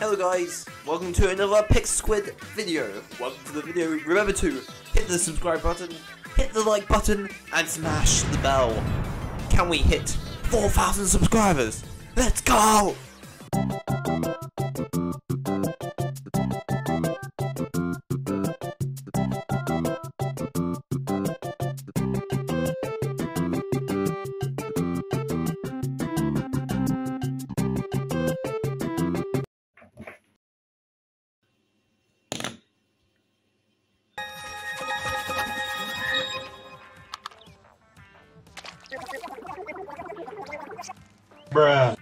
Hello guys, welcome to another PixelSquid video. Welcome to the video. Remember to hit the subscribe button, hit the like button, and smash the bell. Can we hit 4,000 subscribers? Let's go! Bruh.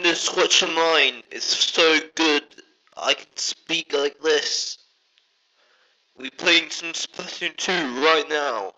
Nintendo Switch Online is so good. I can speak like this. We're playing some Splatoon 2 right now.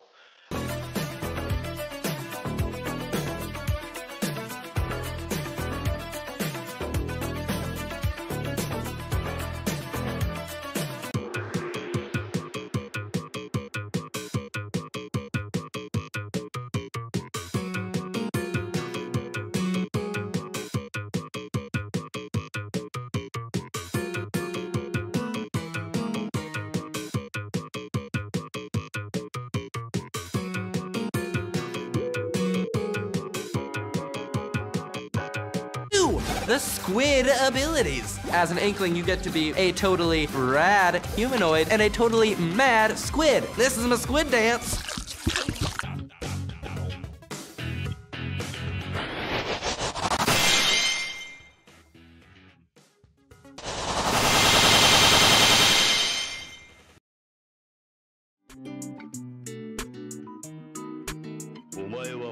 The squid abilities. As an inkling, you get to be a totally rad humanoid and a totally mad squid. This is my squid dance. "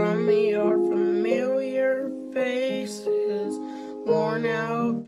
Around me are familiar faces, worn out.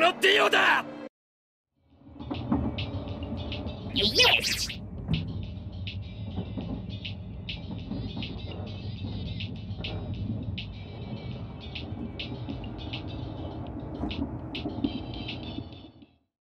このディオだ。